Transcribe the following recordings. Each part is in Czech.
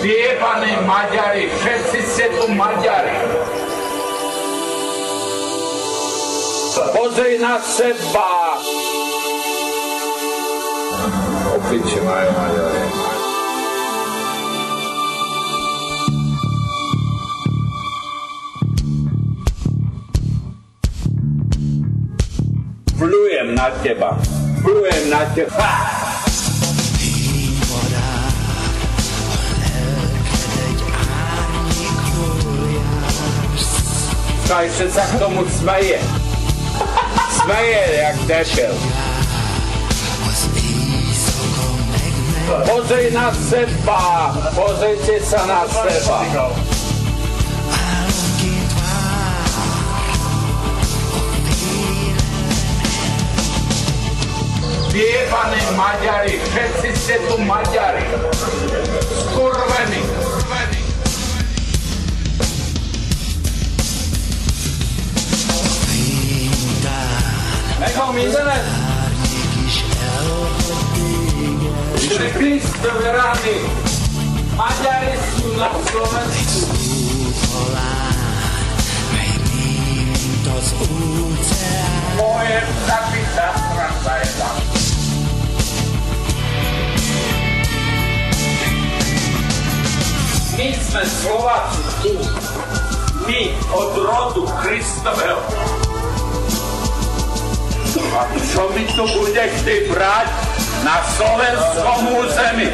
Jebany Maďari, všetci ste tu Maďari. Pozri na seba. Opiče majú Maďari. Plujem na teba. Plujem na teba. Kaj sa k tomu smeje. Smeje jak debil. Pozri na seba. Pozrite sa na seba. Jebany Maďari, všetci ste tu Maďari. Skurvení. Tudom mindenet? Isten Kriszt jövő ráni, Magyar és Júlászlóan. Az óceán Moje napita Mi sme Slováci tu, my od rodu Kristového. Čo mi tu budeš ty brať na slovenskom území?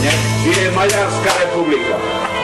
Nech žije Maďarská republika.